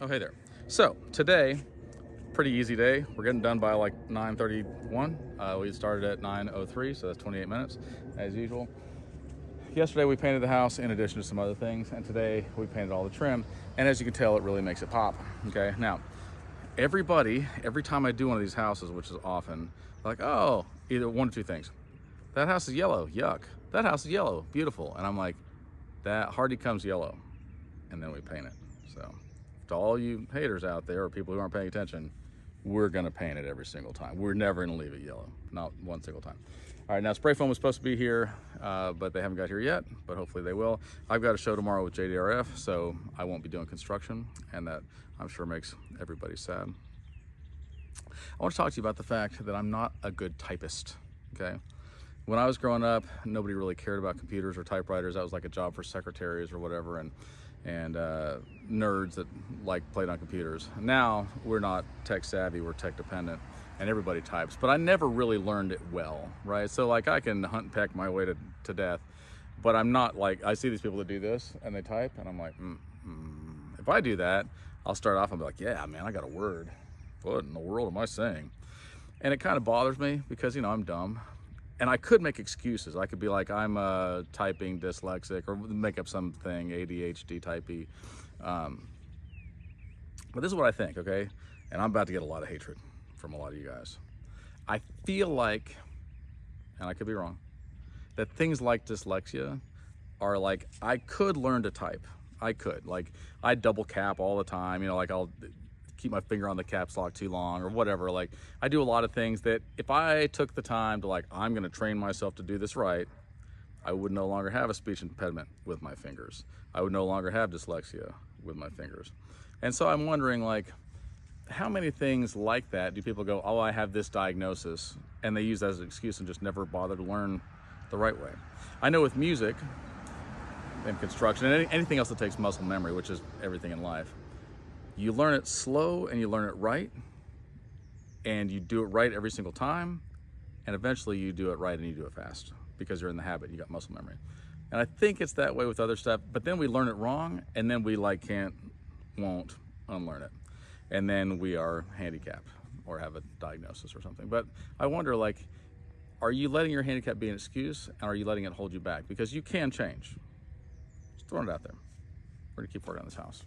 Oh, hey there. So today, pretty easy day. We're getting done by like 9.31. Uh, we started at 9.03, so that's 28 minutes as usual. Yesterday we painted the house in addition to some other things, and today we painted all the trim. And as you can tell, it really makes it pop. Okay, now, everybody, every time I do one of these houses, which is often, like, oh, either one or two things. That house is yellow, yuck. That house is yellow, beautiful. And I'm like, that hardly comes yellow. And then we paint it, so to all you haters out there or people who aren't paying attention, we're gonna paint it every single time. We're never gonna leave it yellow, not one single time. All right, now spray foam was supposed to be here, uh, but they haven't got here yet, but hopefully they will. I've got a show tomorrow with JDRF, so I won't be doing construction, and that I'm sure makes everybody sad. I want to talk to you about the fact that I'm not a good typist, okay? When I was growing up, nobody really cared about computers or typewriters. That was like a job for secretaries or whatever. And and uh, nerds that like played on computers. Now we're not tech savvy, we're tech dependent, and everybody types. But I never really learned it well, right? So like I can hunt and peck my way to, to death, but I'm not like I see these people that do this and they type, and I'm like, mm, mm. if I do that, I'll start off and be like, yeah, man, I got a word. What in the world am I saying? And it kind of bothers me because you know I'm dumb, and I could make excuses. I could be like, I'm a typing dyslexic or make up something, ADHD typey. Um, but this is what I think, okay? And I'm about to get a lot of hatred from a lot of you guys. I feel like, and I could be wrong, that things like dyslexia are like, I could learn to type. I could. Like, I double cap all the time. You know, like I'll keep my finger on the caps lock too long or whatever. Like I do a lot of things that if I took the time to like, I'm going to train myself to do this right, I would no longer have a speech impediment with my fingers. I would no longer have dyslexia with my fingers. And so I'm wondering like, how many things like that do people go, oh, I have this diagnosis, and they use that as an excuse and just never bother to learn the right way? I know with music and construction and anything else that takes muscle memory, which is everything in life, you learn it slow and you learn it right, and you do it right every single time, and eventually you do it right and you do it fast because you're in the habit, you got muscle memory. And I think it's that way with other stuff, but then we learn it wrong, and then we like can't, won't unlearn it. And then we are handicapped or have a diagnosis or something. But I wonder like, are you letting your handicap be an excuse and are you letting it hold you back? Because you can change. Just throwing it out there. We're gonna keep working on this house.